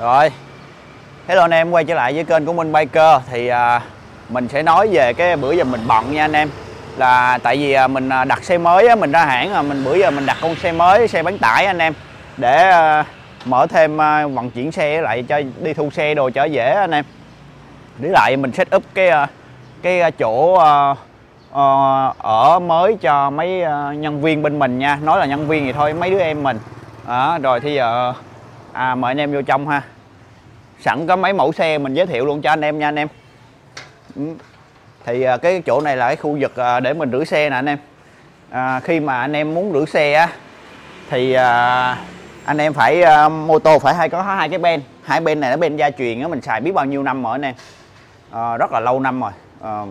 Rồi. Hello anh em quay trở lại với kênh của Minh Biker. Thì à, mình sẽ nói về cái bữa giờ mình bận nha anh em. Là tại vì à, mình à, đặt xe mới á, mình ra hãng à, mình bữa giờ mình đặt con xe mới, xe bán tải anh em. Để à, mở thêm à, vận chuyển xe lại cho đi thu xe đồ cho dễ anh em. Để lại mình set up cái à, cái à, chỗ à, à, ở mới cho mấy à, nhân viên bên mình nha. Nói là nhân viên thì thôi mấy đứa em mình. Đó, Rồi thì giờ à, mời anh em vô trong ha sẵn có mấy mẫu xe mình giới thiệu luôn cho anh em nha anh em. Ừ. Thì à, cái chỗ này là cái khu vực à, để mình rửa xe nè anh em. À, khi mà anh em muốn rửa xe á thì à, anh em phải à, mô tô phải hay có hai cái ben. Hai bên này nó bên gia truyền á mình xài biết bao nhiêu năm rồi anh em. À, rất là lâu năm rồi à,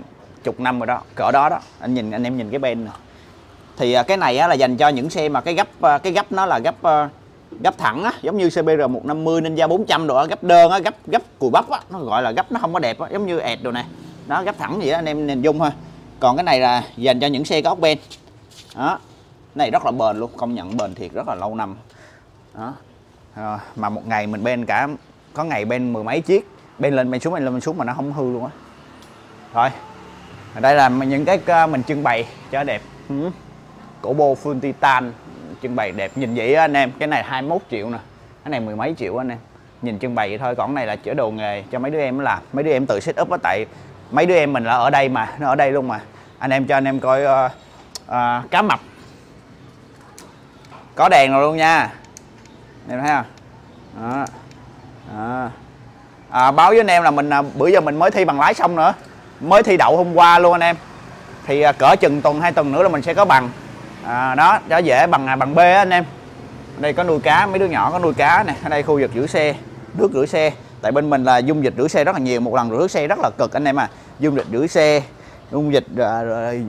chục năm rồi đó cỡ đó đó. Anh nhìn anh em nhìn cái ben này thì à, cái này á, là dành cho những xe mà cái gấp à, cái gấp nó là gấp gấp thẳng á giống như CBR 150 Ninja 400 đồ á gấp đơn á gấp gấp cùi bắp á nó gọi là gấp nó không có đẹp á giống như ẹt đồ này. Nó gấp thẳng vậy đó anh em nhìn dung thôi còn cái này là dành cho những xe có ốc ben. Đó cái này rất là bền luôn công nhận bền thiệt rất là lâu năm. Đó à, mà một ngày mình ben cả có ngày ben mười mấy chiếc ben lên ben xuống ben lên ben xuống mà nó không hư luôn á. Rồi đây là những cái ờ, mình trưng bày cho đẹp. Ừ. cổ bô full titan trưng bày đẹp. Nhìn vậy á anh em cái này 21 triệu nè. Cái này mười mấy triệu anh em. Nhìn trưng bày vậy thôi còn cái này là chữa đồ nghề cho mấy đứa em làm. Mấy đứa em tự set up á tại mấy đứa em mình là ở đây mà nó ở đây luôn mà. Anh em cho anh em coi uh, uh, cá mập. Có đèn rồi luôn nha. Em thấy không? Đó. Đó. À, báo với anh em là mình à, bữa giờ mình mới thi bằng lái xong nữa. Mới thi đậu hôm qua luôn anh em. Thì à, cỡ chừng tuần hai tuần nữa là mình sẽ có bằng à, đó cho dễ bằng à, bằng B á anh em. Đây có nuôi cá mấy đứa nhỏ có nuôi cá nè. Ở đây khu vực rửa xe nước rửa xe. Tại bên mình là dung dịch rửa xe rất là nhiều một lần rửa xe rất là cực anh em à. Dung dịch rửa xe dung dịch à,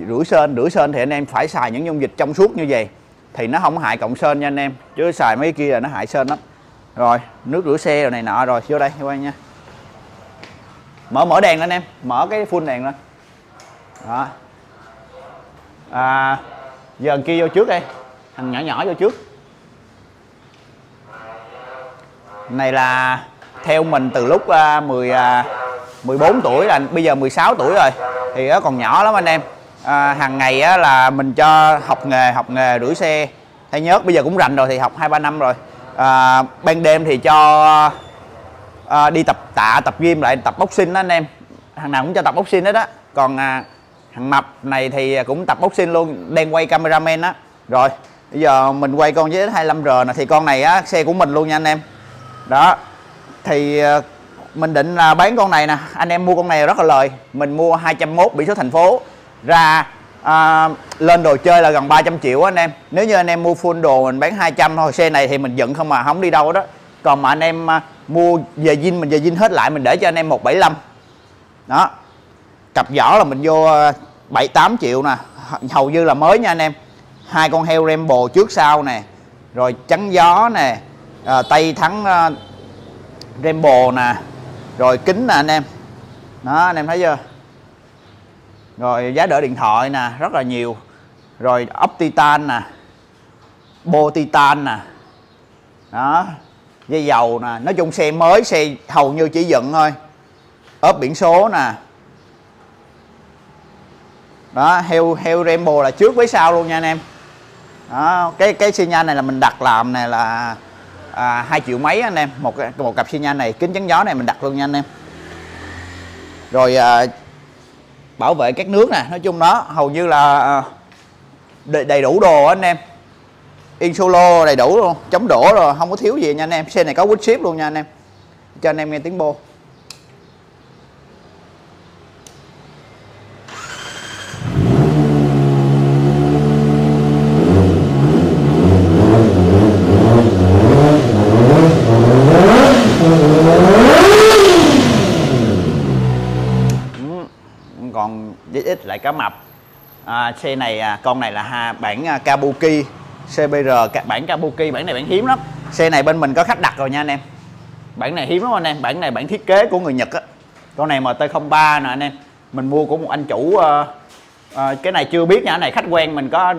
rửa sên rửa sên thì anh em phải xài những dung dịch trong suốt như vậy. Thì nó không hại cộng sên nha anh em chứ xài mấy kia là nó hại sên lắm. Rồi nước rửa xe rồi này nọ rồi vô đây quay nha. Mở mở đèn lên em mở cái full đèn lên. Đó. À, giờ thằng kia vô trước đây thằng nhỏ nhỏ vô trước. Này là theo mình từ lúc uh, 10 uh, 14 tuổi là bây giờ 16 tuổi rồi thì nó còn nhỏ lắm anh em. À, hàng ngày á, là mình cho học nghề học nghề rửa xe. Thay nhớt bây giờ cũng rành rồi thì học hai ba năm rồi. À, ban đêm thì cho à, đi tập tạ tập gym lại tập boxing đó anh em. Thằng nào cũng cho tập boxing hết á. Còn à, thằng mập này thì cũng tập boxing luôn đang quay cameraman á. Rồi bây giờ mình quay con với 25R nè thì con này á xe của mình luôn nha anh em. Đó thì ờ, mình định là bán con này nè. Anh em mua con này rất là lời. Mình mua 201 biển số thành phố. Ra à, lên đồ chơi là gần 300 triệu anh em. Nếu như anh em mua full đồ mình bán 200 thôi xe này thì mình dựng không mà không đi đâu đó. Còn mà anh em à, mua về zin mình về zin hết lại mình để cho anh em 175 đó cặp vỏ là mình vô ờ, 7 8 triệu nè. Hầu như là mới nha anh em. Hai con heo Rambo trước sau nè rồi chắn gió nè ờ, à, tay thắng uh, Rambo nè rồi kính nè anh em. Đó anh em thấy chưa? Rồi giá đỡ điện thoại nè rất là nhiều. Rồi ốc titan nè bô titan nè. Đó dây dầu nè. Nói chung xe mới xe hầu như chỉ dựng thôi. Ốp biển số nè đó heo heo Rambo là trước với sau luôn nha anh em. Đó cái cái xi nhan này là mình đặt làm này là à, triệu mấy anh em. Một một cặp xi nhan này kính chắn gió này mình đặt luôn nha anh em. Rồi à, bảo vệ các nước nè nói chung đó hầu như là à, đầy, đầy đủ đồ anh em. In solo đầy đủ luôn chống đổ rồi không có thiếu gì nha anh em. Xe này có quýt ship luôn nha anh em. Cho anh em nghe tiếng bô còn tại cá mập. À, xe này à, con này là ha, bản à, Kabuki CBR bản Kabuki bản này bản hiếm lắm. Xe này bên mình có khách đặt rồi nha anh em. Bản này hiếm lắm anh em bản này bản thiết kế của người Nhật á. Con này MT03 nè anh em. Mình mua của một anh chủ uh, uh, cái này chưa biết nha cái này khách quen mình có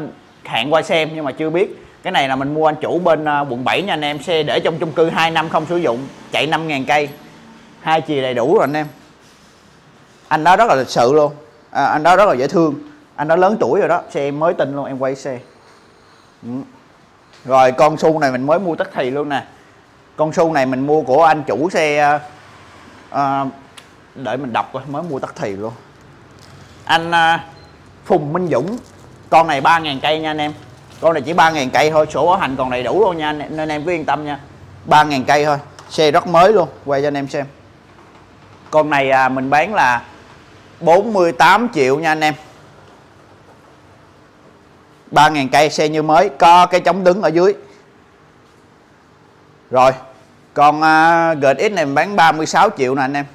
hẹn qua xem nhưng mà chưa biết. Cái này là mình mua anh chủ bên uh, quận 7 nha anh em. Xe để trong chung cư 2 năm không sử dụng chạy 5.000 cây. Hai chì đầy đủ rồi anh em. Anh đó rất là lịch sự luôn à, anh đó rất là dễ thương. Anh đó lớn tuổi rồi đó. Xe em mới tinh luôn em quay xe. Ừ. rồi con su này mình mới mua tất thì luôn nè. Con su này mình mua của anh chủ xe à, để mình đọc coi mới mua tất thì luôn. Anh à, Phùng Minh Dũng con này 3.000 cây nha anh em. Con này chỉ 3.000 cây thôi sổ bảo hành còn đầy đủ luôn nha nên em cứ yên tâm nha. 3.000 cây thôi xe rất mới luôn quay cho anh em xem. Con này à, mình bán là 48 triệu nha anh em. 3.000 cây xe như mới có cái chống đứng ở dưới. Rồi còn uh, GX này mình bán 36 triệu nè anh em.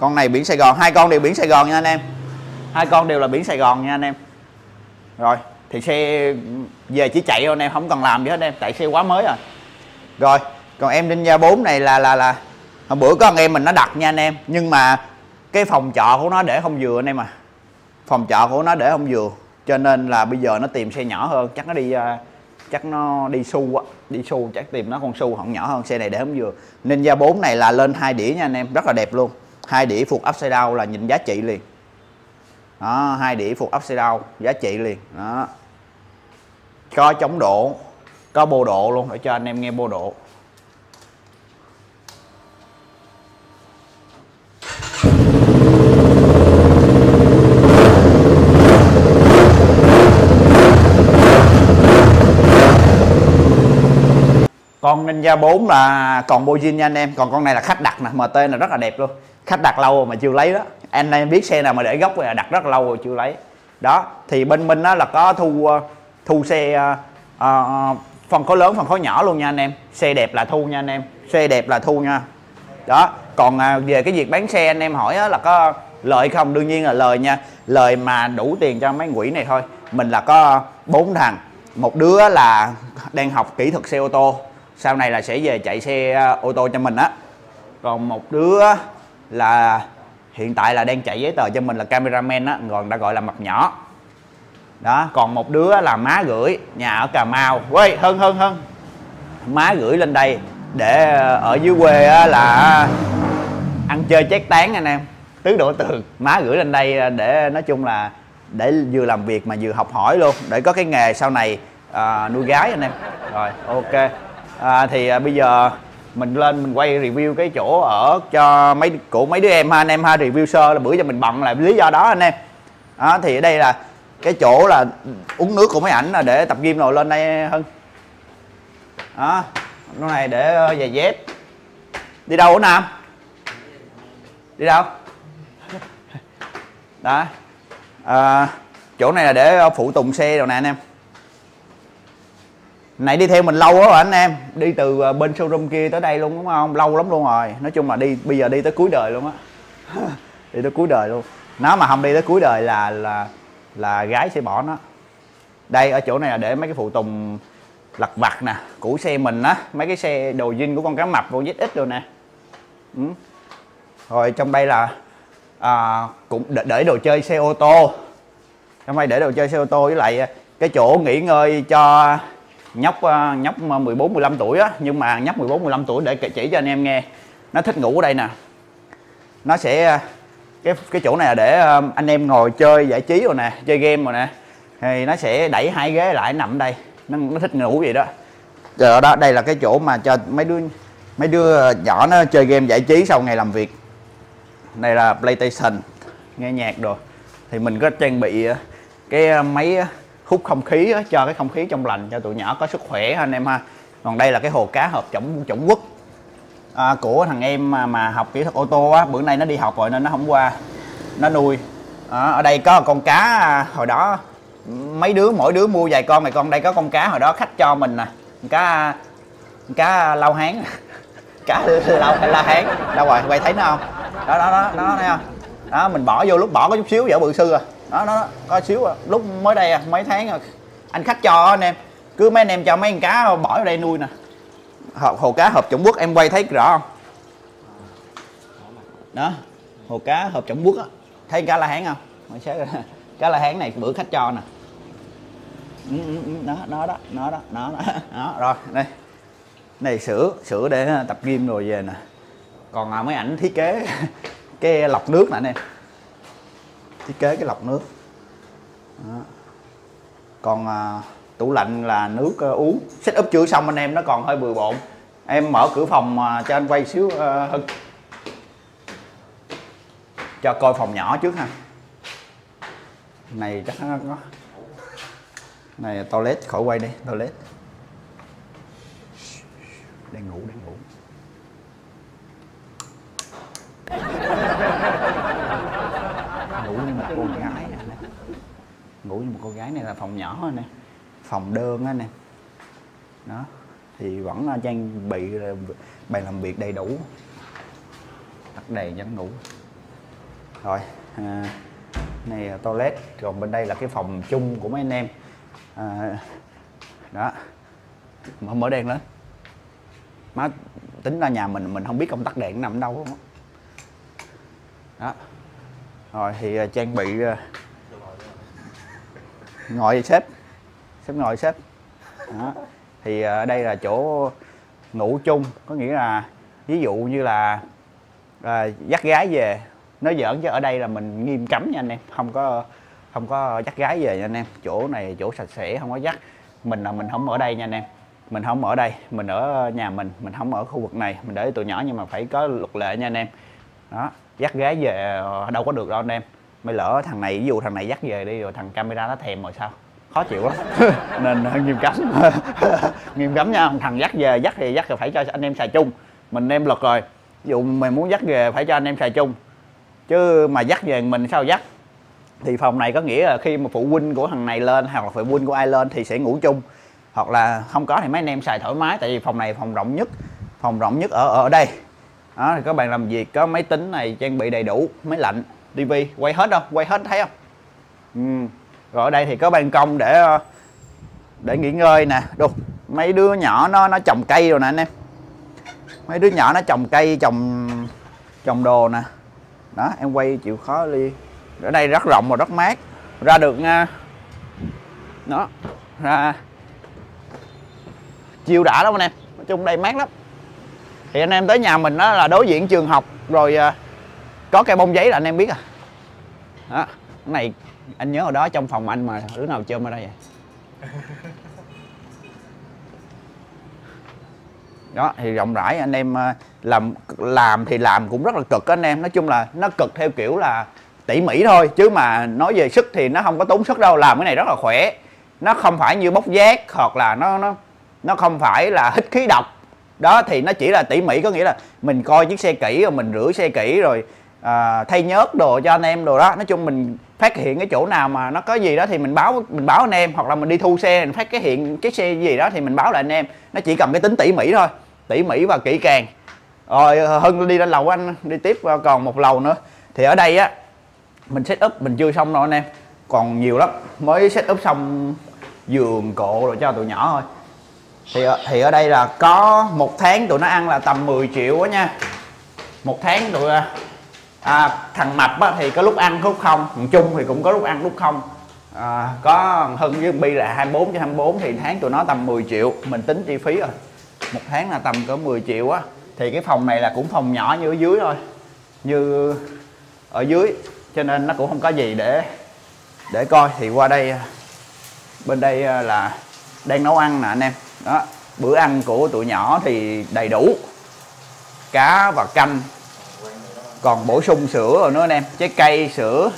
Con này biển Sài Gòn hai con đều biển Sài Gòn nha anh em. Hai con đều là biển Sài Gòn nha anh em. Rồi thì xe về chỉ chạy thôi anh em không cần làm gì hết anh em tại xe quá mới rồi. Rồi còn em Ninja 4 này là là là hôm bữa có anh em mình nó đặt nha anh em nhưng mà cái phòng trọ của nó để không vừa anh em à. Phòng trọ của nó để không vừa cho nên là bây giờ nó tìm xe nhỏ hơn. Chắc nó đi uh, chắc nó đi su á. Đi su chắc tìm nó con su không nhỏ hơn xe này để không vừa Ninja 4 này là lên hai đĩa nha anh em rất là đẹp luôn. Hai đĩa phục upside down là nhìn giá trị liền. Đó hai đĩa phục upside down giá trị liền. Đó. Có chống độ có bô độ luôn để cho anh em nghe bô độ. Con Ninja 4 là còn Bojin nha anh em. Còn con này là khách đặt nè MT là rất là đẹp luôn. Khách đặt lâu mà chưa lấy đó. Anh em biết xe nào mà để gốc là đặt rất lâu rồi chưa lấy. Đó thì bên mình đó là có thu ờ, thu xe uh, uh, phần khối lớn phần khối nhỏ luôn nha anh em. Xe đẹp là thu nha anh em. Xe đẹp là thu nha. Đó còn uh, về cái việc bán xe anh em hỏi là có lời không? Đương nhiên là lời nha. Lời mà đủ tiền cho mấy quỷ này thôi. Mình là có bốn thằng. Một đứa là đang học kỹ thuật xe ô tô sau này là sẽ về chạy xe à, ô tô cho mình á. Còn một đứa là hiện tại là đang chạy giấy tờ cho mình là cameraman á còn đã gọi là mặt nhỏ. Đó còn một đứa là má gửi nhà ở cà mau. Quay hơn hơn hơn má gửi lên đây để à, ở dưới quê á, là à, ăn chơi chét tán anh em. Tứ đổ tường. Má gửi lên đây để nói chung là để vừa làm việc mà vừa học hỏi luôn. Để có cái nghề sau này à, nuôi gái anh em. Rồi ok à, thì à, bây giờ mình lên mình quay review cái chỗ ở cho mấy của mấy đứa em ha. Anh em ha review sơ là bữa giờ mình bận lại lý do đó anh em. Đó thì ở đây là cái chỗ là uống nước của mấy ảnh là để tập gym rồi lên đây hơn đó nó này để ờ, giày dép. Đi đâu hả nam? Đi đâu? Đó. À, chỗ này là để phụ tùng xe rồi nè anh em này đi theo mình lâu quá rồi anh em. Đi từ à, bên showroom kia tới đây luôn đúng không? Lâu lắm luôn rồi. Nói chung là đi bây giờ đi tới cuối đời luôn á. Đi tới cuối đời luôn. Nó mà không đi tới cuối đời là là là gái sẽ bỏ nó. Đây ở chỗ này là để mấy cái phụ tùng lặt vặt nè cũ xe mình á. Mấy cái xe đồ zin của con cá mập con ít rồi nè. Ừ. rồi trong đây là à, cũng để, để đồ chơi xe ô tô. Trong đây để đồ chơi xe ô tô với lại à, cái chỗ nghỉ ngơi cho nhóc ờ, nhóc ờ, 14 15 tuổi á nhưng mà nhóc 14 15 tuổi để chỉ cho anh em nghe. Nó thích ngủ ở đây nè. Nó sẽ ờ, cái cái chỗ này là để anh em ngồi chơi giải trí rồi nè chơi game rồi nè. Thì nó sẽ đẩy hai ghế lại nằm đây. Nó, nó thích ngủ vậy đó. Rồi đó đây là cái chỗ mà cho mấy đứa mấy đứa nhỏ nó chơi game giải trí sau ngày làm việc. Đây là PlayStation nghe nhạc rồi thì mình có trang bị cái máy hút không khí á, cho cái không khí trong lành cho tụi nhỏ có sức khỏe anh em ha. Còn đây là cái hồ cá hợp chổng chổng quốc. À, của thằng em mà, mà học kỹ thuật ô tô á bữa nay nó đi học rồi nên nó không qua nó nuôi. À, ở đây có con cá à, hồi đó mấy đứa mỗi đứa mua vài con này con đây có con cá hồi đó khách cho mình nè. Cá cá lau hán. Cá lau la hán. Đâu rồi quay thấy nó không? Đó đó đó đó thấy không? Đó mình bỏ vô lúc bỏ có chút xíu vỏ bự sư à đó đó, có xíu à. lúc mới đây à, mấy tháng à. anh khách cho anh em. Cứ mấy anh em cho mấy con cá bỏ vào đây nuôi nè. Hồ, hồ cá hợp Trung Quốc em quay thấy rõ không? Đó hồ cá hợp Trung Quốc á. Thấy cá la hán không? Cá la hán này bữa khách cho nè. Nó nó đó nó đó nó đó đó rồi đây. Này sữa sữa để tập gym rồi về nè. Còn à, mấy ảnh thiết kế cái lọc nước nè anh em thiết kế cái lọc nước. Đó. còn à, tủ lạnh là nước à, uống. Set up chưa xong anh em nó còn hơi bừa bộn. Em mở cửa phòng à, cho anh quay xíu à, hơn. Cho coi phòng nhỏ trước ha. Này chắc nó có này toilet khỏi quay đi toilet. Đang ngủ đang ngủ cô gái nè. Ngủ như một cô gái này là phòng nhỏ nè phòng đơn á nè. Đó thì vẫn trang bị bàn làm việc đầy đủ. Tắt đèn vẫn ngủ. Rồi à, này là toilet còn bên đây là cái phòng chung của mấy anh em. À, đó mở mở đèn lên. Má tính ra nhà mình mình không biết công tắc đèn nằm đâu luôn đó rồi thì uh, trang bị uh, ngồi xếp xếp ngồi xếp đó. thì ở uh, đây là chỗ ngủ chung. Có nghĩa là ví dụ như là à, dắt gái về. Nói giỡn chứ ở đây là mình nghiêm cấm nha anh em. Không có không có dắt gái về nha anh em. Chỗ này chỗ sạch sẽ không có dắt. Mình là mình không ở đây nha anh em. Mình không ở đây. Mình ở nhà mình. Mình không ở khu vực này. Mình để tụi nhỏ nhưng mà phải có luật lệ nha anh em. Đó dắt gái về ờ, đâu có được đâu anh em. Mày lỡ thằng này, ví dụ thằng này dắt về đi, rồi thằng camera nó thèm rồi sao? Khó chịu lắm. Nên ờ, nghiêm cấm. Nghiêm cấm nha, thằng dắt về, dắt thì dắt thì phải cho anh em xài chung. Mình em luật rồi. Ví dụ mày muốn dắt về phải cho anh em xài chung. Chứ mà dắt về mình sao dắt? Thì phòng này có nghĩa là khi mà phụ huynh của thằng này lên hoặc là phụ huynh của ai lên thì sẽ ngủ chung. Hoặc là không có thì mấy anh em xài thoải mái, tại vì phòng này phòng rộng nhất, phòng rộng nhất ở ở đây đó, thì các bạn làm việc có máy tính này trang bị đầy đủ, máy lạnh, tivi, quay hết không quay hết thấy không? Ừ. rồi ở đây thì có ban công để ờ, để nghỉ ngơi nè. Đồ mấy đứa nhỏ nó nó trồng cây rồi nè anh em. Mấy đứa nhỏ nó trồng cây, trồng trồng đồ nè. Đó, em quay chịu khó đi. Ở đây rất rộng và rất mát. Ra được nha đó, ra. Chiêu đã lắm anh em. Nói chung đây mát lắm thì anh em tới nhà mình đó là đối diện trường học, rồi à, có cây bông giấy là anh em biết à. Đó, cái này anh nhớ hồi đó trong phòng anh mà, đứa nào chơi ở đây vậy đó, thì rộng rãi, anh em à, làm làm thì làm cũng rất là cực anh em. Nói chung là nó cực theo kiểu là tỉ mỉ thôi, chứ mà nói về sức thì nó không có tốn sức đâu. Làm cái này rất là khỏe, nó không phải như bốc giác hoặc là nó nó nó không phải là hít khí độc đó thì nó chỉ là tỉ mỉ có nghĩa là mình coi chiếc xe kỹ rồi mình rửa xe kỹ rồi à, thay nhớt đồ cho anh em đồ đó. Nói chung mình phát hiện cái chỗ nào mà nó có gì đó thì mình báo mình báo anh em hoặc là mình đi thu xe mình phát cái hiện cái xe gì đó thì mình báo lại anh em. Nó chỉ cần cái tính tỉ mỉ thôi tỉ mỉ và kỹ càng. Rồi hưng đi lên lầu anh đi tiếp à, còn một lầu nữa. Thì ở đây á mình set up mình chưa xong đâu anh em. Còn nhiều lắm mới set up xong giường cộ rồi cho tụi nhỏ thôi thì thì ở đây là có một tháng tụi nó ăn là tầm 10 triệu á nha. Một tháng tụi à, à, thằng mập á, thì có lúc ăn lúc không thằng chung thì cũng có lúc ăn lúc không. À, có hưng với bi là 24 cho 24 thì tháng tụi nó tầm 10 triệu mình tính chi phí rồi. Một tháng là tầm cỡ 10 triệu á. Thì cái phòng này là cũng phòng nhỏ như ở dưới thôi như ở dưới cho nên nó cũng không có gì để để coi. Thì qua đây à, bên đây à, là đang nấu ăn nè anh em đó, bữa ăn của tụi nhỏ thì đầy đủ, cá và canh. Còn bổ sung sữa rồi nữa anh em, trái cây, sữa.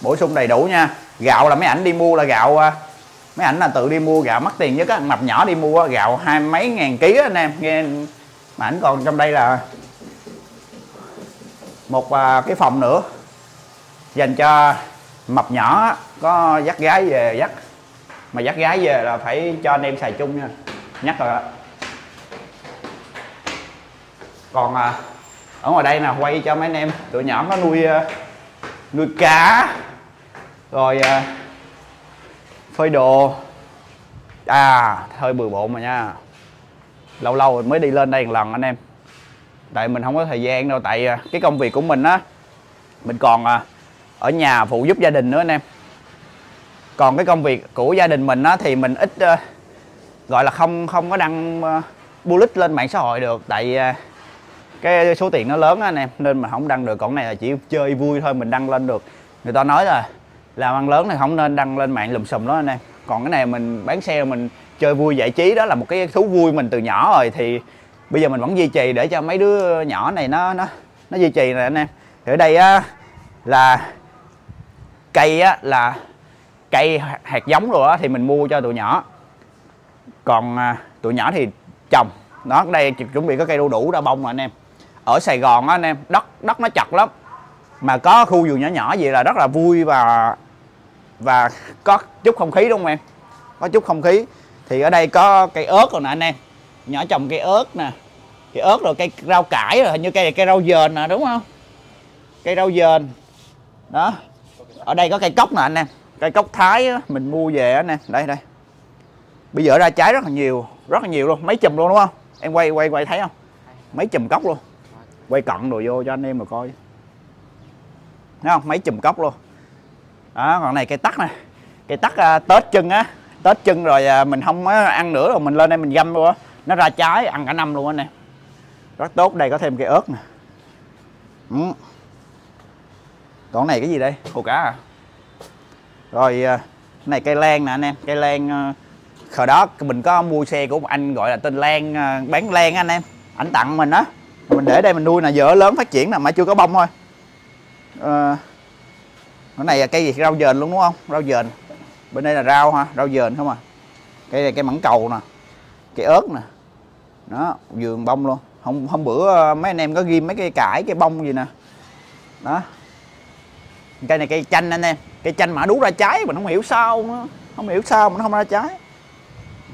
Bổ sung đầy đủ nha. Gạo là mấy ảnh đi mua là gạo à, mấy ảnh là tự đi mua, gạo mất tiền nhất á, mập nhỏ đi mua gạo hai mấy ngàn ký anh em, nghe mà ảnh còn trong đây là một à, cái phòng nữa. Dành cho mập nhỏ có dắt gái về dắt mà dắt gái về là phải cho anh em xài chung nha. Nhắc rồi đó. Còn à, ở ngoài đây là quay cho mấy anh em. Tụi nhỏ nó nuôi à, nuôi cá. Rồi à, phơi đồ. À hơi bừa bộn mà nha. Lâu lâu mới đi lên đây một lần anh em. Tại mình không có thời gian đâu tại à, cái công việc của mình á mình còn à, ở nhà phụ giúp gia đình nữa anh em còn cái công việc của gia đình mình á thì mình ít uh, gọi là không không có đăng uh, bullet lên mạng xã hội được. Tại uh, cái số tiền nó lớn á anh em nên mà không đăng được. Còn này là chỉ chơi vui thôi mình đăng lên được. Người ta nói là làm ăn lớn này không nên đăng lên mạng lùm xùm đó anh em. Còn cái này mình bán xe mình chơi vui giải trí đó là một cái thú vui mình từ nhỏ rồi. Thì bây giờ mình vẫn duy trì để cho mấy đứa nhỏ này nó nó nó duy trì này anh em. Thì ở đây á là cây á là cây hạt giống rồi á thì mình mua cho tụi nhỏ. Còn à, tụi nhỏ thì trồng. Đó đây chuẩn bị có cây đu đủ đã bông rồi anh em. Ở Sài Gòn á anh em đất đất nó chặt lắm. Mà có khu vườn nhỏ nhỏ vậy là rất là vui và và có chút không khí đúng không em? Có chút không khí. Thì ở đây có cây ớt rồi nè anh em. Nhỏ trồng cây ớt nè. Cây ớt rồi cây rau cải rồi hình như cây cây rau dền nè đúng không? Cây rau dền. Đó. Ở đây có cây cốc nè anh em cây cốc thái á, mình mua về nè. Đây đây. Bây giờ ra trái rất là nhiều rất là nhiều luôn mấy chùm luôn đúng không? Em quay quay quay thấy không? Mấy chùm cốc luôn. Quay cận đồ vô cho anh em mà coi. Thấy không? Mấy chùm cốc luôn. Đó còn này cây tắc nè. Cây tắc à, tết chân á. Tết chân rồi à, mình không ăn nữa rồi mình lên đây mình găm luôn á. Nó ra trái ăn cả năm luôn anh em. Rất tốt đây có thêm cây ớt nè. Ừ. còn này cái gì đây? Hồ cá à? Rồi à, này cây lan nè anh em. Cây lan à, hồi đó mình có mua xe của một anh gọi là tên lan à, bán lan anh em. Ảnh tặng mình á. Mình để đây mình nuôi nè dở lớn phát triển nè mà chưa có bông thôi. À, cái này là cây gì? Rau dền luôn đúng không? Rau dền. Bên đây là rau ha rau dền không à? Cây này cây mãng cầu nè. Cây ớt nè. Đó vườn bông luôn. Hôm hôm bữa mấy anh em có ghi mấy cây cải cây bông gì nè. Đó. Cây này cây chanh anh em cây chanh mà đú ra trái mình không hiểu sao nữa. Không hiểu sao mà nó không ra trái.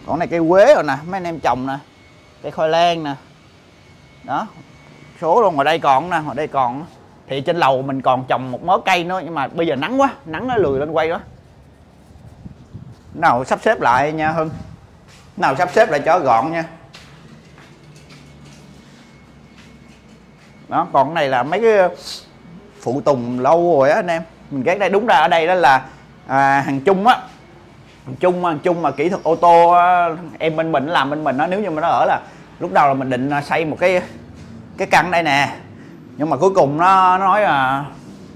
Còn này cây quế rồi nè, mấy anh em trồng nè. Cây khoai lang nè. Đó. Số luôn ở đây còn nè ở đây còn thì trên lầu mình còn trồng một mớ cây nữa, nhưng mà bây giờ nắng quá, nắng nó lười lên quay đó. Nào sắp xếp lại nha hưng. Nào sắp xếp lại cho gọn nha. Đó, còn cái này là mấy cái phụ tùng lâu rồi á anh em mình ghét đây đúng ra ở đây đó là à, hàng chung á. Hàng chung hàng chung mà kỹ thuật ô tô em bên mình làm bên mình nó nếu như mà nó ở là lúc đầu là mình định à, xây một cái cái căn đây nè. Nhưng mà cuối cùng nó, nó nói là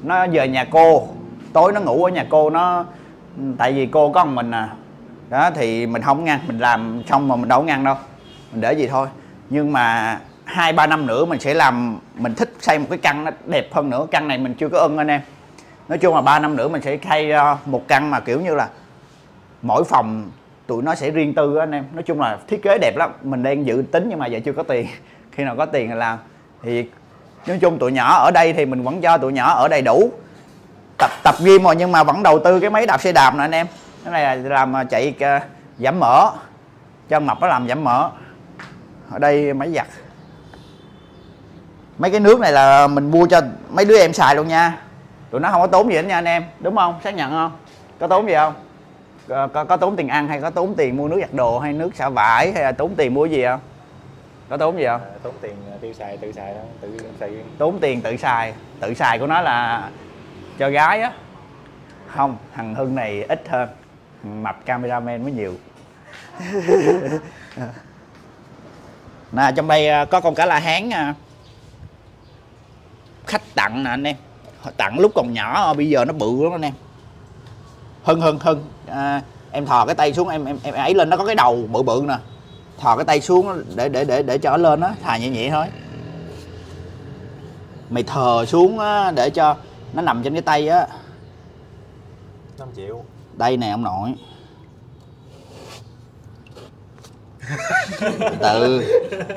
nó về nhà cô. Tối nó ngủ ở nhà cô nó tại vì cô có một mình à. Đó thì mình không ngăn mình làm xong mà mình đâu ngăn đâu. Mình để gì thôi. Nhưng mà hai ba năm nữa mình sẽ làm mình thích xây một cái căn nó đẹp hơn nữa. Căn này mình chưa có ưng anh em nói chung là ba năm nữa mình sẽ khay ờ, một căn mà kiểu như là mỗi phòng tụi nó sẽ riêng tư anh em. Nói chung là thiết kế đẹp lắm. Mình đang dự tính nhưng mà giờ chưa có tiền. Khi nào có tiền là làm. Thì nói chung tụi nhỏ ở đây thì mình vẫn cho tụi nhỏ ở đầy đủ. Tập tập gym rồi nhưng mà vẫn đầu tư cái máy đạp xe đạp nè anh em. Cái này là làm ờ, chạy uh, giảm mỡ. Cho mập nó làm giảm mỡ. Ở đây máy giặt. Mấy cái nước này là mình mua cho mấy đứa em xài luôn nha tụi nó không có tốn gì hết nha anh em đúng không? Xác nhận không? Có tốn gì không? Có, có, có tốn tiền ăn hay có tốn tiền mua nước giặt đồ hay nước xả vải hay là tốn tiền mua gì không? Có tốn gì không? À, tốn tiền à, tiêu xài tự xài đó tự xài tốn tiền tự xài tự xài của nó là cho gái á. Không thằng hưng này ít hơn mập cameraman mới nhiều. Nè trong đây à, có con cá la hán khách tặng nè anh em tặng lúc còn nhỏ bây giờ nó bự lắm anh em. Hưng hưng hưng. À, em thò cái tay xuống em em em ấy lên nó có cái đầu bự bự nè. Thò cái tay xuống để để để để cho nó lên á thà nhẹ nhẹ thôi. Mày thờ xuống á, để cho nó nằm trên cái tay á. 5 triệu. Đây nè ông nội. Từ từ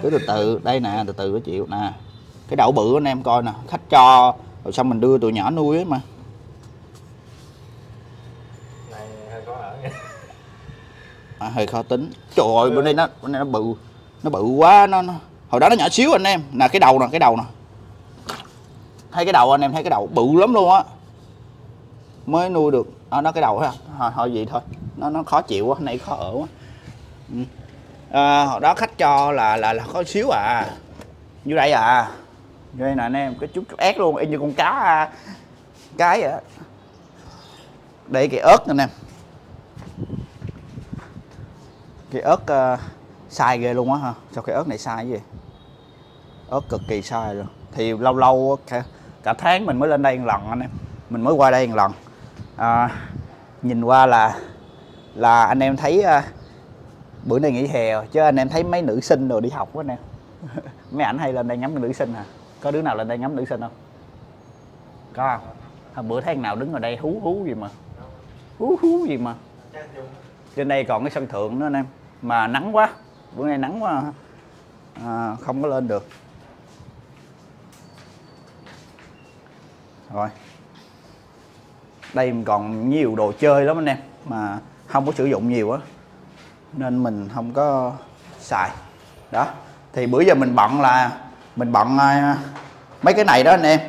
cứ từ từ. Đây nè từ từ có chịu nè. Cái đậu bự anh em coi nè khách cho rồi xong mình đưa tụi nhỏ nuôi ấy mà. Này hơi khó ở à, hơi khó tính. Trời ơi bên đây nó bên đây nó bự. Nó bự quá nó, nó. Hồi đó nó nhỏ xíu anh em. Nè cái đầu nè cái đầu nè. Thấy cái đầu anh em thấy cái đầu bự lắm luôn á. Mới nuôi được. À, nó cái đầu ha. Thôi, thôi vậy thôi. Nó nó khó chịu quá này khó ở quá. Ừ. à, hồi đó khách cho là là là có xíu à. Như đây à đây nè anh em cái chút chút ép luôn y như con cá à. cái vậy đây cái ớt nè anh em. Cái ớt uh, sai ghê luôn á ha. Sao cái ớt này sai vậy ớt cực kỳ sai luôn. Thì lâu lâu cả, cả tháng mình mới lên đây một lần anh em. Mình mới qua đây một lần. À, nhìn qua là là anh em thấy uh, bữa nay nghỉ hè chứ anh em thấy mấy nữ sinh rồi đi học quá anh em. Mấy ảnh hay lên đây ngắm nữ sinh hả có đứa nào lên đây ngắm nữ sinh không? Có không? Hôm bữa thấy nào đứng ở đây hú hú gì mà? Hú hú gì mà? Trên đây còn cái sân thượng nữa anh em. Mà nắng quá. Bữa nay nắng quá. À, không có lên được. Rồi. Đây còn nhiều đồ chơi lắm anh em mà không có sử dụng nhiều á. Nên mình không có xài. Đó. Thì bữa giờ mình bận là mình bận à, mấy cái này đó anh em,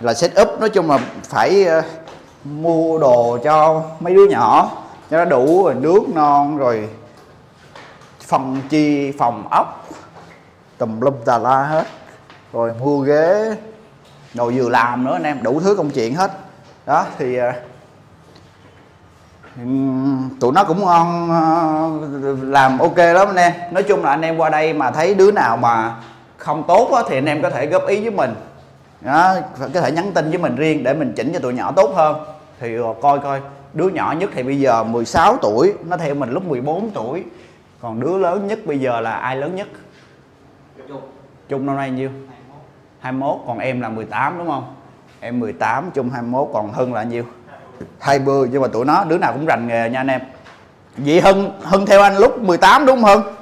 là set up nói chung là phải à, mua đồ cho mấy đứa nhỏ, cho nó đủ rồi nước non rồi phần chi, phòng ốc, tùm lum tà la hết. Rồi mua ghế, đồ vừa làm nữa anh em, đủ thứ công chuyện hết. Đó, thì à, tụi nó cũng ngon làm ok lắm anh em. Nói chung là anh em qua đây mà thấy đứa nào mà không tốt á, thì anh em có thể góp ý với mình. Đó, có thể nhắn tin với mình riêng để mình chỉnh cho tụi nhỏ tốt hơn. Thì ờ, coi coi đứa nhỏ nhất thì bây giờ 16 tuổi nó theo mình lúc 14 tuổi. Còn đứa lớn nhất bây giờ là ai lớn nhất? Trung. Năm nay nhiêu? 21 còn em là 18 đúng không? Em 18 Trung 21 còn Hưng là nhiêu? 20 nhưng mà tụi nó đứa nào cũng rành nghề nha anh em. Vậy Hưng Hưng theo anh lúc 18 đúng không Hưng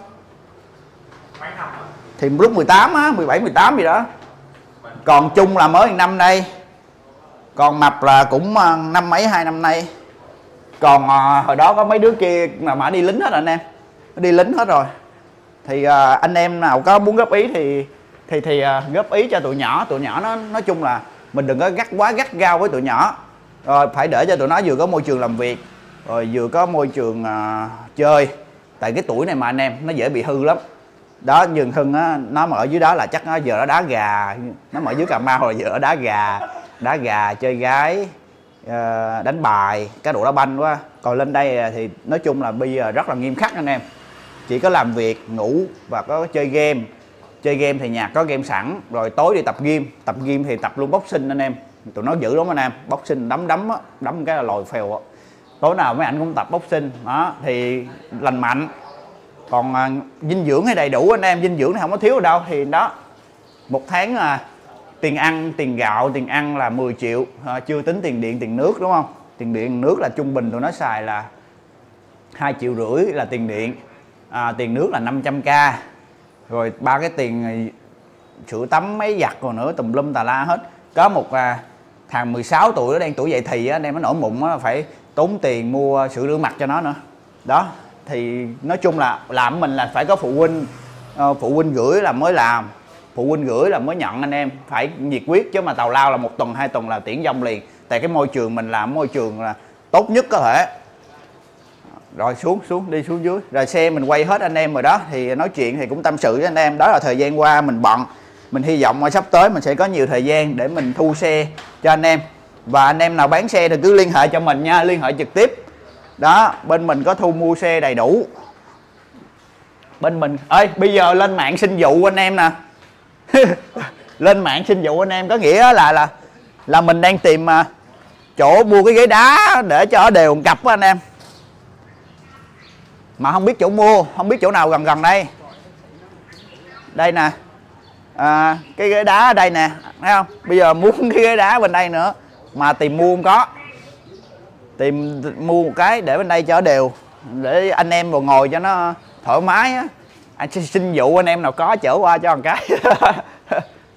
thì lúc 18 á 17 18 gì đó. Còn Chung là mới năm đây còn Mập là cũng ờ, năm mấy hai năm nay. Còn à, hồi đó có mấy đứa kia mà mà đi lính hết rồi anh em. Đi lính hết rồi. Thì à, anh em nào có muốn góp ý thì thì thì à, góp ý cho tụi nhỏ. Tụi nhỏ nó nói chung là mình đừng có gắt quá gắt gao với tụi nhỏ. Rồi phải để cho tụi nó vừa có môi trường làm việc rồi vừa có môi trường à, chơi. Tại cái tuổi này mà anh em nó dễ bị hư lắm đó, nhường hưng á, nó mà ở dưới đó là chắc nó giờ nó đá gà. Nó mà ở dưới cà mau là giờ nó đá gà đá gà, chơi gái ờ, đánh bài, cá độ đá banh quá. Còn lên đây thì nói chung là bây giờ rất là nghiêm khắc anh em. Chỉ có làm việc, ngủ và có chơi game. Chơi game thì nhà có game sẵn, rồi tối đi tập game tập game thì tập luôn boxing anh em. Tụi nó giữ lắm anh em, boxing đấm đấm á, đấm cái là lòi phèo á. Tối nào mấy anh cũng tập boxing, đó, thì lành mạnh còn à, dinh dưỡng hay đầy đủ anh em dinh dưỡng thì không có thiếu đâu. Thì đó một tháng à, tiền ăn tiền gạo tiền ăn là 10 triệu. À, chưa tính tiền điện tiền nước đúng không? Tiền điện nước là trung bình tụi nó xài là hai triệu rưỡi là tiền điện. À, tiền nước là 500k rồi ba cái tiền à, sữa tắm máy giặt còn nữa tùm lum tà la hết. Có một à, thằng 16 tuổi nó đang tuổi dậy thì á, anh em nó nổi mụn á, phải tốn tiền mua sữa rửa mặt cho nó nữa. Đó thì nói chung là làm mình là phải có phụ huynh ờ, phụ huynh gửi là mới làm, phụ huynh gửi là mới nhận anh em. Phải nhiệt quyết chứ mà tàu lao là một tuần, hai tuần là tiễn dông liền. Tại cái môi trường mình làm môi trường là tốt nhất có thể. Rồi xuống xuống, đi xuống dưới. Rồi xe mình quay hết anh em rồi đó, thì nói chuyện thì cũng tâm sự với anh em. Đó là thời gian qua mình bận. Mình hy vọng sắp tới mình sẽ có nhiều thời gian để mình thu xe cho anh em. Và anh em nào bán xe thì cứ liên hệ cho mình nha, liên hệ trực tiếp đó bên mình có thu mua xe đầy đủ. Bên mình ơi bây giờ lên mạng xin vụ anh em nè. Lên mạng xin vụ anh em có nghĩa là là là mình đang tìm mà chỗ mua cái ghế đá để cho đều một cặp á anh em. Mà không biết chỗ mua không biết chỗ nào gần gần đây. Đây nè. À, cái ghế đá ở đây nè thấy không? Bây giờ muốn cái ghế đá bên đây nữa mà tìm mua không có tìm mua một cái để bên đây cho đều để anh em vào ngồi cho nó thoải mái á. Anh xin, vụ dụ anh em nào có chở qua cho một cái.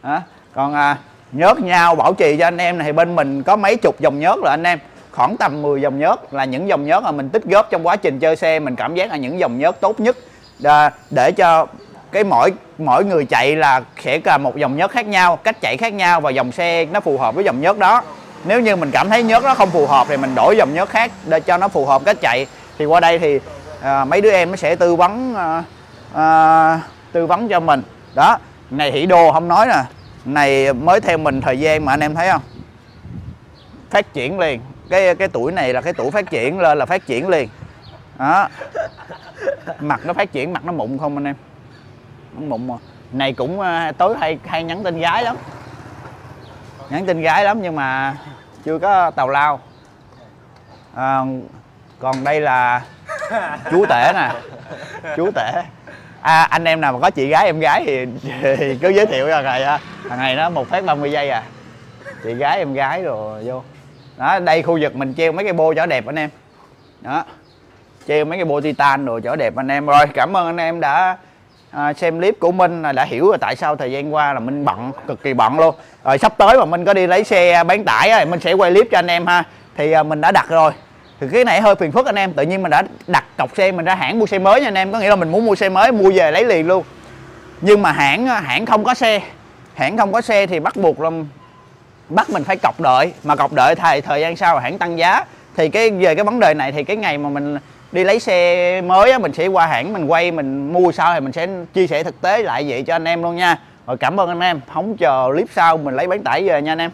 À, còn à, nhớt nhau bảo trì cho anh em này thì bên mình có mấy chục dòng nhớt là anh em khoảng tầm 10 dòng nhớt là những dòng nhớt mà mình tích góp trong quá trình chơi xe mình cảm giác là những dòng nhớt tốt nhất. Để cho cái mỗi mỗi người chạy là sẽ là một dòng nhớt khác nhau cách chạy khác nhau và dòng xe nó phù hợp với dòng nhớt đó nếu như mình cảm thấy nhớt nó không phù hợp thì mình đổi dòng nhớt khác để cho nó phù hợp cách chạy. Thì qua đây thì à, mấy đứa em nó sẽ tư vấn à, à, tư vấn cho mình. Đó này hỉ đô không nói nè. Này mới theo mình thời gian mà anh em thấy không? Phát triển liền. Cái cái tuổi này là cái tuổi phát triển lên là phát triển liền. Đó. Mặt nó phát triển mặt nó mụn không anh em? Nó mụn mà. Này cũng à, tối hay hay nhắn tin gái lắm. Nhắn tin gái lắm nhưng mà chưa có tàu lao. À, còn đây là chú tể nè chú tể. À, anh em nào mà có chị gái em gái thì, thì cứ giới thiệu cho thằng này thằng này nó một phát 30 giây à. Chị gái em gái rồi vô. Đó đây khu vực mình treo mấy cái bô chỏ đẹp anh em. Đó treo mấy cái bô titan đồ chỏ đẹp anh em. Rồi cảm ơn anh em đã à, xem clip của Minh là đã hiểu là tại sao thời gian qua là Minh bận cực kỳ bận luôn. Rồi sắp tới mà Minh có đi lấy xe bán tải á, thì Minh sẽ quay clip cho anh em ha. Thì à, mình đã đặt rồi. Thì cái này hơi phiền phức anh em tự nhiên mình đã đặt cọc xe mình ra hãng mua xe mới nha anh em. Có nghĩa là mình muốn mua xe mới mua về lấy liền luôn. Nhưng mà hãng à, hãng không có xe. Hãng không có xe thì bắt buộc là bắt mình phải cọc đợi. Mà cọc đợi thời thời gian sau hãng tăng giá. Thì cái về cái vấn đề này thì cái ngày mà mình đi lấy xe mới á, mình sẽ qua hãng mình quay mình mua sau thì mình sẽ chia sẻ thực tế lại vậy cho anh em luôn nha. Rồi cảm ơn anh em không chờ clip sau mình lấy bán tải về nha anh em.